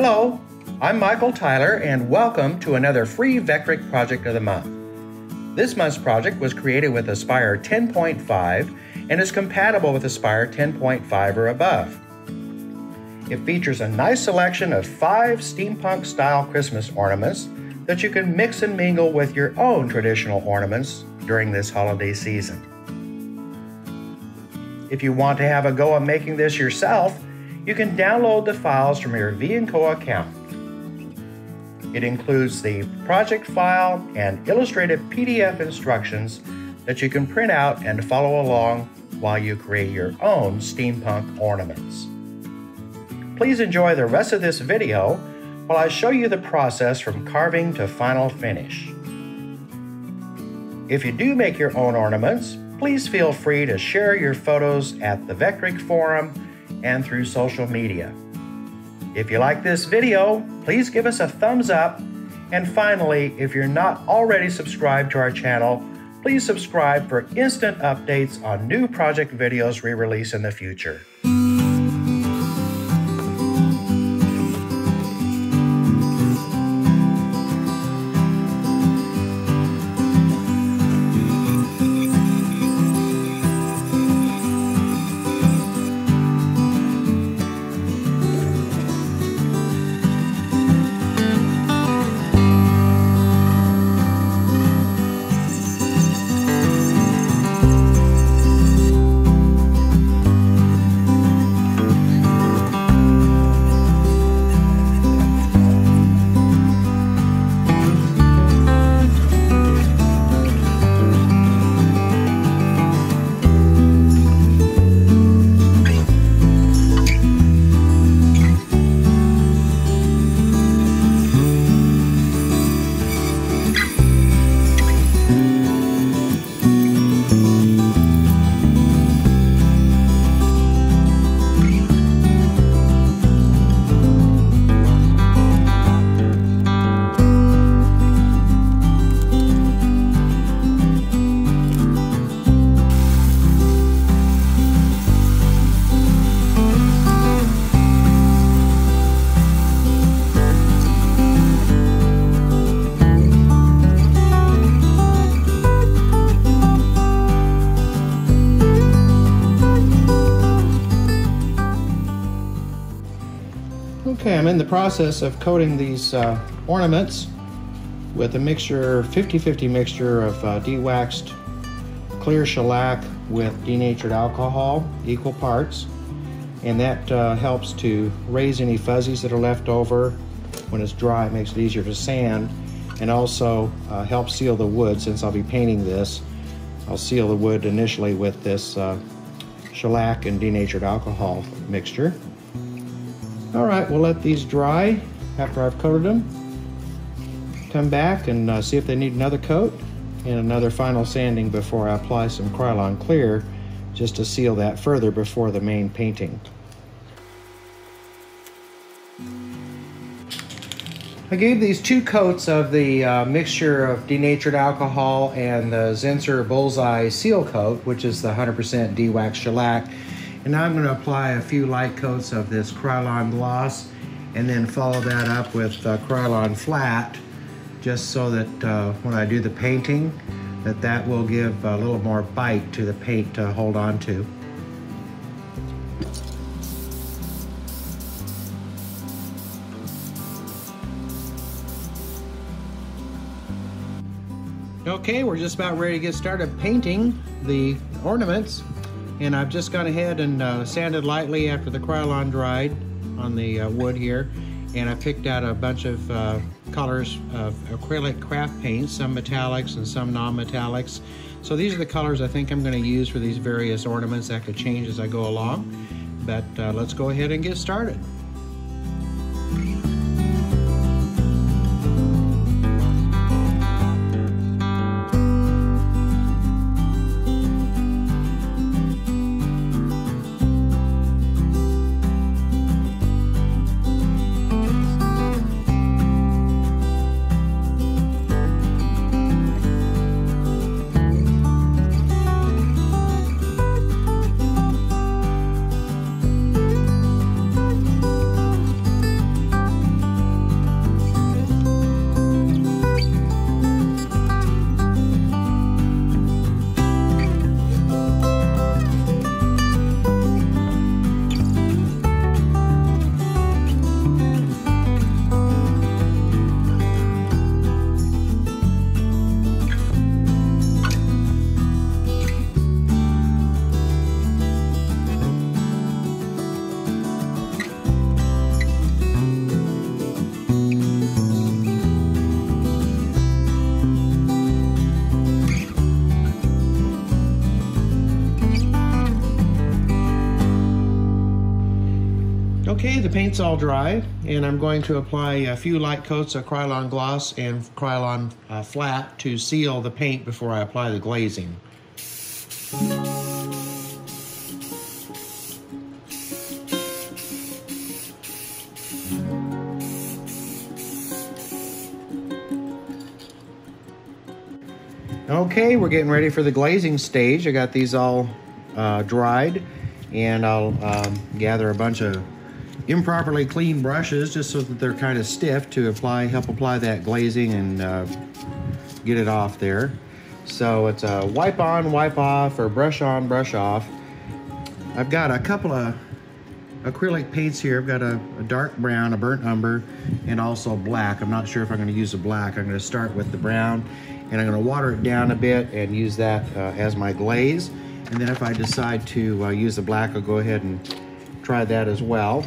Hello, I'm Michael Tyler, and welcome to another free Vectric Project of the Month. This month's project was created with Aspire 10.5 and is compatible with Aspire 10.5 or above. It features a nice selection of five steampunk style Christmas ornaments that you can mix and mingle with your own traditional ornaments during this holiday season. If you want to have a go at making this yourself, you can download the files from your V&Co account. It includes the project file and illustrated PDF instructions that you can print out and follow along while you create your own steampunk ornaments. Please enjoy the rest of this video while I show you the process from carving to final finish. If you do make your own ornaments, please feel free to share your photos at the Vectric Forum and through social media. If you like this video, please give us a thumbs up. And finally, if you're not already subscribed to our channel, please subscribe for instant updates on new project videos we release in the future. Process of coating these uh, ornaments with a mixture, 50-50 mixture of uh, de-waxed clear shellac with denatured alcohol, equal parts. And that uh, helps to raise any fuzzies that are left over. When it's dry, it makes it easier to sand and also uh, helps seal the wood since I'll be painting this. I'll seal the wood initially with this uh, shellac and denatured alcohol mixture. All right, we'll let these dry after I've coated them. Come back and uh, see if they need another coat and another final sanding before I apply some Krylon Clear just to seal that further before the main painting. I gave these two coats of the uh, mixture of denatured alcohol and the Zinsser Bullseye Seal Coat, which is the 100% de-wax shellac. And now I'm going to apply a few light coats of this Krylon Gloss and then follow that up with uh, Krylon Flat just so that uh, when I do the painting that that will give a little more bite to the paint to hold on to. Okay, we're just about ready to get started painting the ornaments. And I've just gone ahead and uh, sanded lightly after the Krylon dried on the uh, wood here. And I picked out a bunch of uh, colors of acrylic craft paints, some metallics and some non-metallics. So these are the colors I think I'm going to use for these various ornaments that could change as I go along. But uh, let's go ahead and get started. Okay, the paint's all dry, and I'm going to apply a few light coats of Krylon Gloss and Krylon uh, Flat to seal the paint before I apply the glazing. Okay, we're getting ready for the glazing stage. I got these all uh, dried and I'll um, gather a bunch of improperly clean brushes just so that they're kind of stiff to apply, help apply that glazing and uh, get it off there. So it's a wipe on, wipe off, or brush on, brush off. I've got a couple of acrylic paints here. I've got a, a, dark brown, a burnt umber, and also black. I'm not sure if I'm gonna use the black. I'm gonna start with the brown and I'm gonna water it down a bit and use that uh, as my glaze. And then if I decide to uh, use the black, I'll go ahead and try that as well.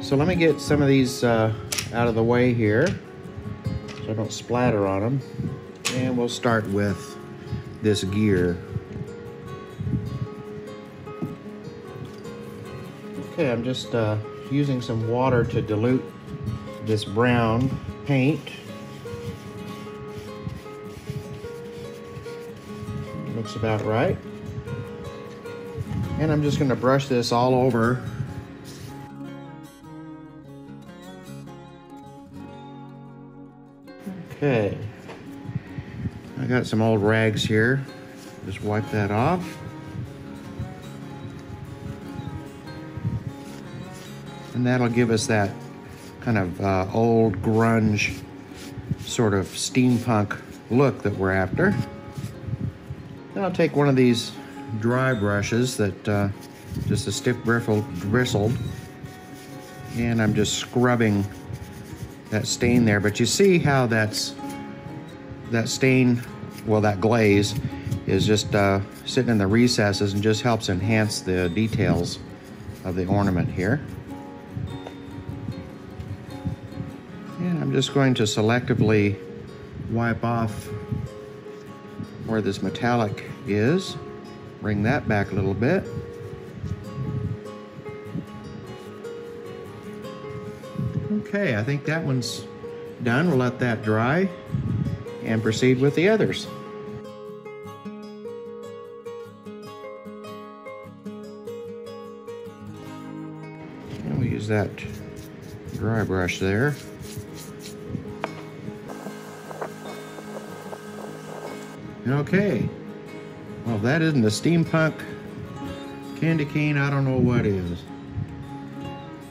So let me get some of these uh, out of the way here so I don't splatter on them. And we'll start with this gear. Okay, I'm just uh, using some water to dilute this brown paint. Looks about right. And I'm just gonna brush this all over. Okay. I got some old rags here. Just wipe that off. And that'll give us that kind of uh, old grunge sort of steampunk look that we're after. Then I'll take one of these dry brushes that uh, just a stiff bristle bristled. And I'm just scrubbing that stain there. But you see how that's that stain well that glaze is just uh, sitting in the recesses and just helps enhance the details of the ornament here. And I'm just going to selectively wipe off where this metallic is Bring that back a little bit. Okay, I think that one's done. We'll let that dry and proceed with the others. And we'll use that dry brush there. Okay, well, if that isn't a steampunk candy cane, I don't know what is.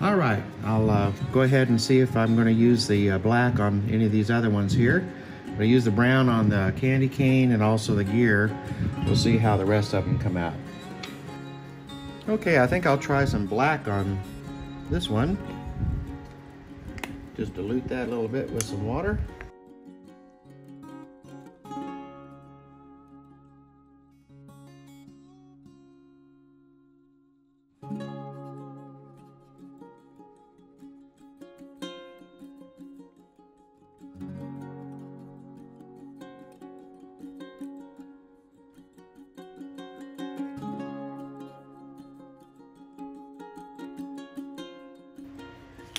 All right, I'll uh, go ahead and see if I'm gonna use the uh, black on any of these other ones here. I'm going to use the brown on the candy cane and also the gear. We'll see how the rest of them come out. Okay, I think I'll try some black on this one. Just dilute that a little bit with some water.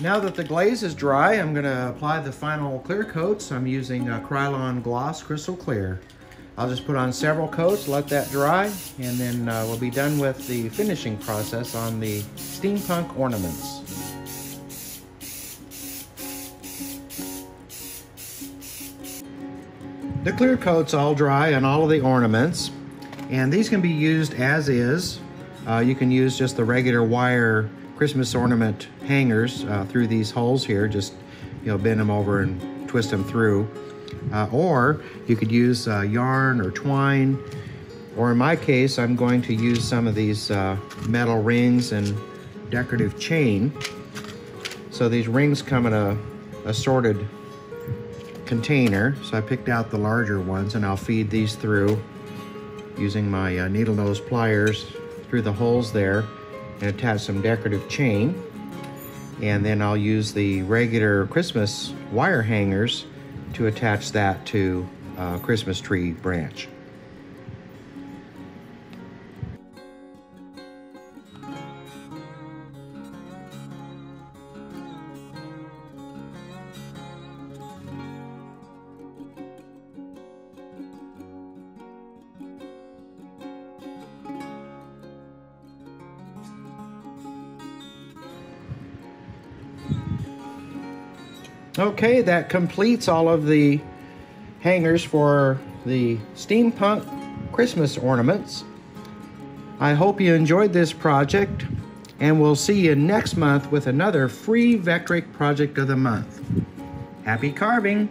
Now that the glaze is dry, I'm gonna apply the final clear coats. I'm using uh, Krylon Gloss Crystal Clear. I'll just put on several coats, let that dry, and then uh, we'll be done with the finishing process on the steampunk ornaments. The clear coat's all dry on all of the ornaments, and these can be used as is. Uh, you can use just the regular wire Christmas ornament hangers uh, through these holes here. Just, you know, bend them over and twist them through. Uh, or you could use uh, yarn or twine. Or in my case, I'm going to use some of these uh, metal rings and decorative chain. So these rings come in a assorted container. So I picked out the larger ones and I'll feed these through using my uh, needle nose pliers through the holes there and attach some decorative chain. And then I'll use the regular Christmas wire hangers to attach that to a Christmas tree branch. Okay, that completes all of the hangers for the steampunk Christmas ornaments. I hope you enjoyed this project, and we'll see you next month with another free Vectric project of the month. Happy carving!